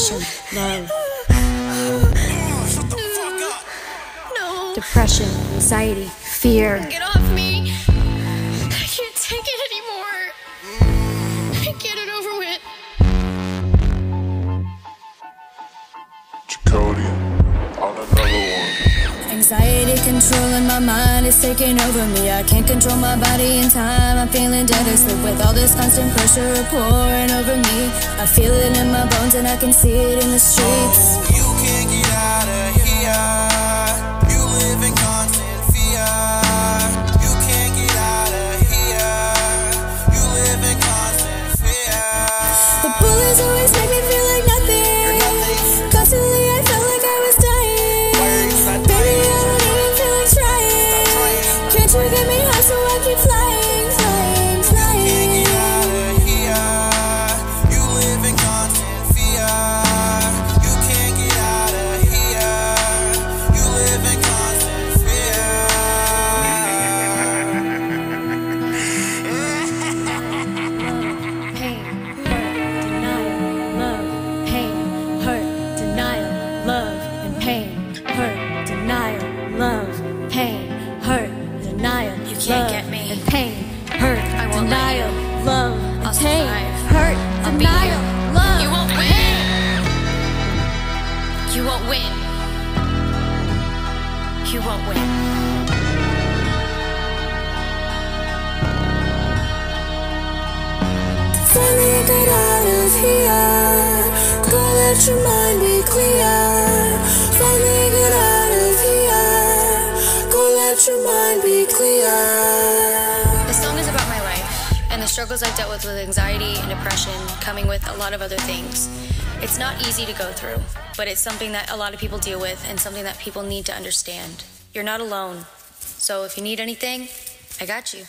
depression, love. No. Depression, anxiety, fear. Get off me. I can't take it anymore. Anxiety controlling my mind is taking over me. I can't control my body in time. I'm feeling dead asleep with all this constant pressure pouring over me. I feel it in my bones and I can see it in the streets. You can't get out of here. Denial, love, pain, hurt, denial. You can't love, get me. And pain, hurt, I won't let denial, you. love, I'll pain, survive. hurt, I'll beat denial, you. love. You won't and win. You won't win. You won't win. Finally get out of here. Go let your mind be clear. Struggles I've dealt with with anxiety and depression, coming with a lot of other things. It's not easy to go through, but it's something that a lot of people deal with and something that people need to understand. You're not alone. So if you need anything, I got you.